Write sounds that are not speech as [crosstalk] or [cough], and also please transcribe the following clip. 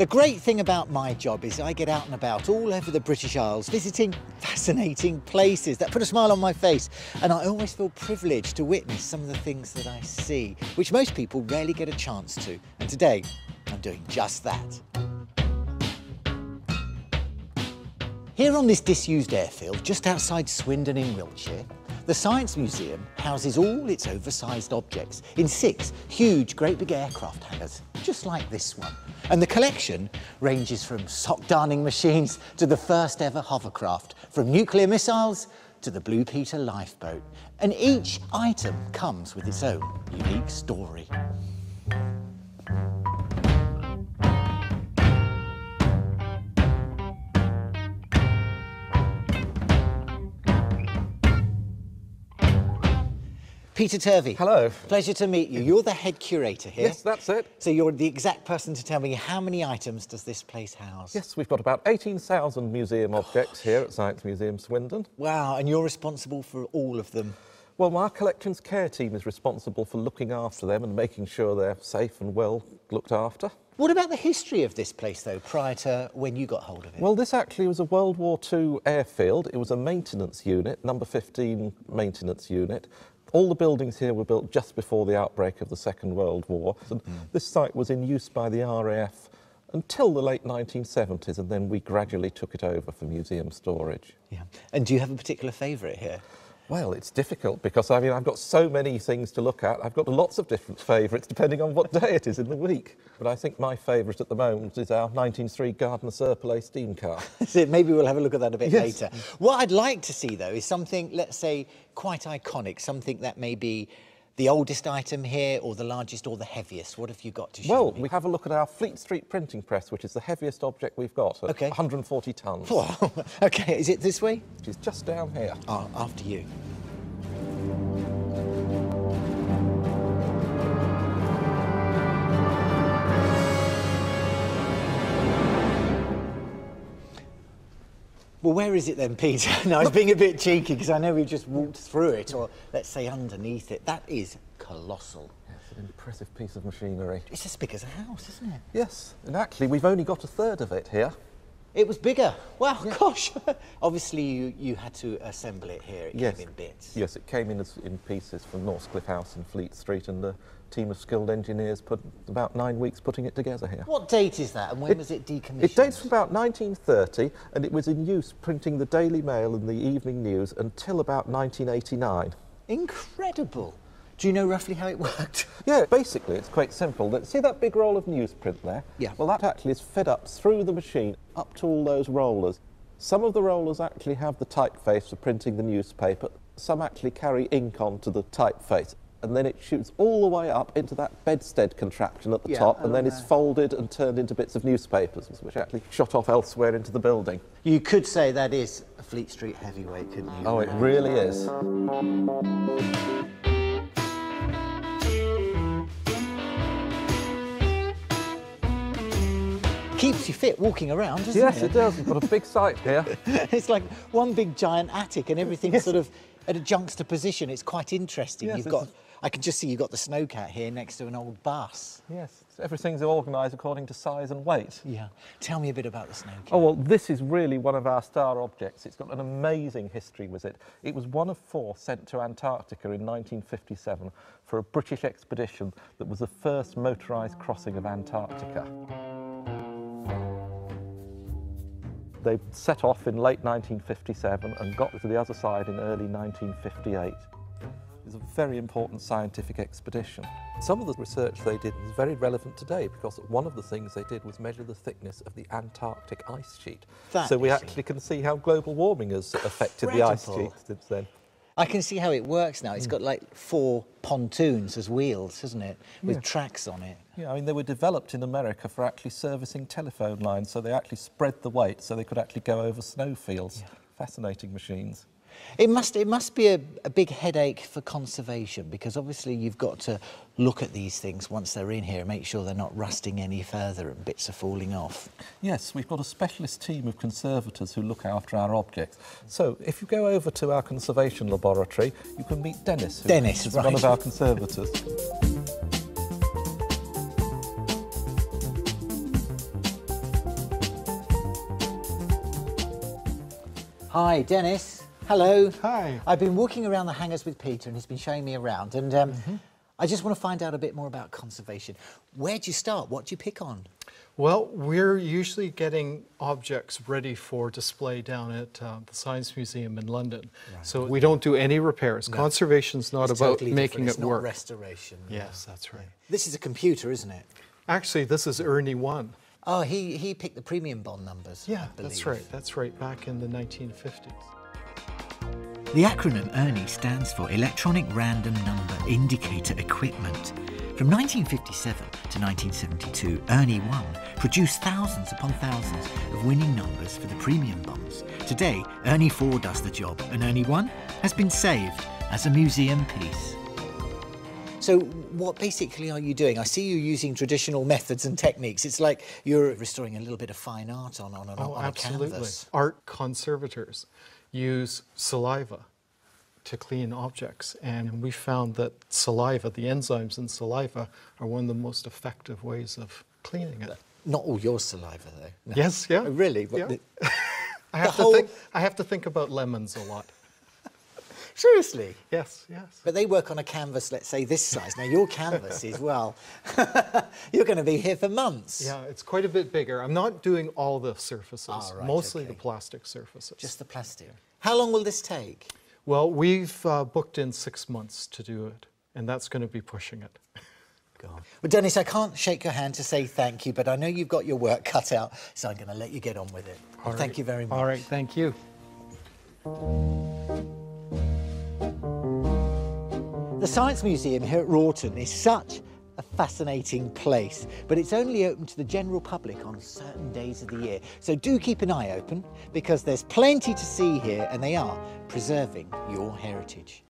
The great thing about my job is I get out and about all over the British Isles visiting fascinating places that put a smile on my face and I always feel privileged to witness some of the things that I see, which most people rarely get a chance to. And today, I'm doing just that. Here on this disused airfield, just outside Swindon in Wiltshire, the Science Museum houses all its oversized objects in six huge, great big aircraft hangars, just like this one. And the collection ranges from sock darning machines to the first ever hovercraft, from nuclear missiles to the Blue Peter lifeboat. And each item comes with its own unique story. Peter Turvey. Hello. Pleasure to meet you. You're the head curator here. Yes, that's it. So you're the exact person to tell me how many items does this place house? Yes, we've got about 18,000 museum objects here at Science Museum Swindon. Wow, and you're responsible for all of them. Well, our collections care team is responsible for looking after them and making sure they're safe and well looked after. What about the history of this place, though, prior to when you got hold of it? Well, this actually was a World War II airfield. It was a maintenance unit, number 15 maintenance unit. All the buildings here were built just before the outbreak of the Second World War. And mm. This site was in use by the RAF until the late 1970s, and then we gradually took it over for museum storage. Yeah. And do you have a particular favourite here? Well, it's difficult because I mean, I've got so many things to look at. I've got lots of different favourites depending on what [laughs] day it is in the week. But I think my favourite at the moment is our 1903 Gardner Serpollet steam car. [laughs] so maybe we'll have a look at that a bit yes. later. What I'd like to see, though, is something, let's say, quite iconic, something that may be the oldest item here or the largest or the heaviest? What have you got to show Well, me? we have a look at our Fleet Street printing press, which is the heaviest object we've got, okay. 140 tonnes. [laughs] Wow. okay, is it this way? Which is just down here. Oh, after you. Well, where is it then, Peter? [laughs] no, I was being a bit cheeky because I know we've just walked through it, or let's say underneath it. That is colossal. It's an impressive piece of machinery. It's as big as a house, isn't it? Yes, and actually we've only got a third of it here. It was bigger. Wow, yeah. gosh. [laughs] Obviously, you, you had to assemble it here. It yes. came in bits. Yes, it came in as, in pieces from Northcliffe House in Fleet Street, and the team of skilled engineers put about nine weeks putting it together here. What date is that, and when it, was it decommissioned? It dates from about 1930, and it was in use printing the Daily Mail and the Evening News until about 1989. Incredible. Do you know roughly how it worked? [laughs] Yeah, basically it's quite simple. See that big roll of newsprint there? Yeah. Well, that actually is fed up through the machine up to all those rollers. Some of the rollers actually have the typeface for printing the newspaper. Some actually carry ink onto the typeface. And then it shoots all the way up into that bedstead contraption at the yeah, top, and then is folded and turned into bits of newspapers, which actually shot off elsewhere into the building. You could say that is a Fleet Street heavyweight, couldn't you? Oh, it really is. Keeps you fit walking around, doesn't yes, it? Yes, it does. We've got a big site here. [laughs] it's like one big giant attic and everything's yes. sort of at a juxtaposition. It's quite interesting. Yes, you've got, I can just see you've got the snowcat here next to an old bus. Yes, everything's organised according to size and weight. Yeah. Tell me a bit about the snowcat. Oh, well, this is really one of our star objects. It's got an amazing history with it. It was one of four sent to Antarctica in 1957 for a British expedition that was the first motorised crossing of Antarctica. They set off in late 1957 and got to the other side in early 1958. It was a very important scientific expedition. Some of the research they did is very relevant today because one of the things they did was measure the thickness of the Antarctic ice sheet. That so we actually can see how global warming has affected the ice sheet since then. I can see how it works now. It's hmm. got like four pontoons as wheels, hasn't it? With yeah. tracks on it. Yeah, I mean, they were developed in America for actually servicing telephone lines, so they actually spread the weight so they could actually go over snowfields. Yeah. Fascinating machines. It must, it must be a, a, big headache for conservation because obviously you've got to look at these things once they're in here and make sure they're not rusting any further and bits are falling off. Yes, we've got a specialist team of conservators who look after our objects. So if you go over to our conservation laboratory, you can meet Dennis. Dennis, right. one of our conservators. Hi, Dennis. Hello. Hi. I've been walking around the hangars with Peter and he's been showing me around and um, I just want to find out a bit more about conservation. Where do you start? What do you pick on? Well, we're usually getting objects ready for display down at uh, the Science Museum in London. So we don't do any repairs. Conservation's not It's about totally making it it's work. Restoration. Yes, that's right. This is a computer, isn't it? Actually, this is Ernie 1. Oh, he, he picked the premium bond numbers. Yeah, that's right. That's right, back in the 1950s. The acronym ERNIE stands for Electronic Random Number Indicator Equipment. From 1957 to 1972, ERNIE 1 produced thousands upon thousands of winning numbers for the premium bonds. Today, ERNIE 4 does the job, and ERNIE 1 has been saved as a museum piece. So, what basically are you doing? I see you using traditional methods and techniques. It's like you're restoring a little bit of fine art on, on, on, Oh, on a oh, absolutely. canvas. Art conservators use saliva to clean objects, and we found that saliva, the enzymes in saliva, are one of the most effective ways of cleaning it. Not all your saliva, though. No. Yes, yeah. Oh, really? Yeah. the- [laughs] I have whole- think. I have to think about lemons a lot. [laughs] Seriously? Yes, yes. But they work on a canvas, let's say this size. Now, your canvas is, well, [laughs] you're going to be here for months. Yeah, it's quite a bit bigger. I'm not doing all the surfaces, Ah, right, mostly the plastic surfaces. Just the plastic. How long will this take? well, we've uh, booked in six months to do it, and that's going to be pushing it. God. Well, Dennis, I can't shake your hand to say thank you, but I know you've got your work cut out, so I'm going to let you get on with it. Thank right. you very much. All right, thank you. The Science Museum here at Wroughton is such a fascinating place, but it's only open to the general public on certain days of the year. So do keep an eye open because there's plenty to see here and they are preserving your heritage.